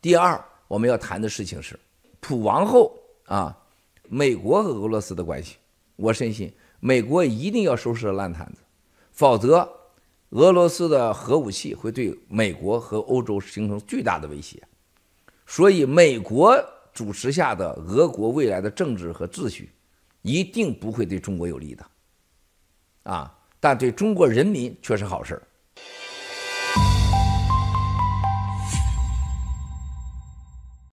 第二我们要谈的事情是普王后啊美国和俄罗斯的关系。我深信美国一定要收拾烂摊子否则俄罗斯的核武器会对美国和欧洲形成巨大的威胁。所以美国主持下的俄国未来的政治和秩序一定不会对中国有利的。啊但对中国人民却是好事儿。